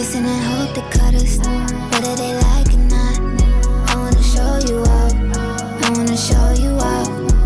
Kissing and hope they cut us, whether they like it or not. I wanna show you off. I wanna show you off.